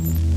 Bye.